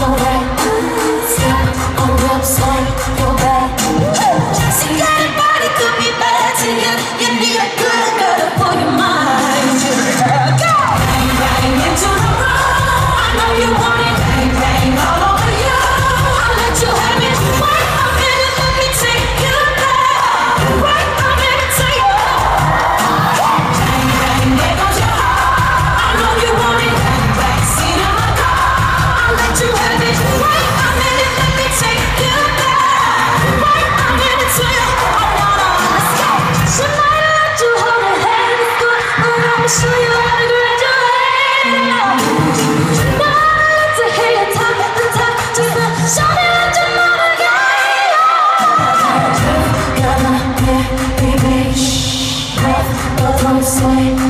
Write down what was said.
that. Step on website, your Shh, breath, but don't say.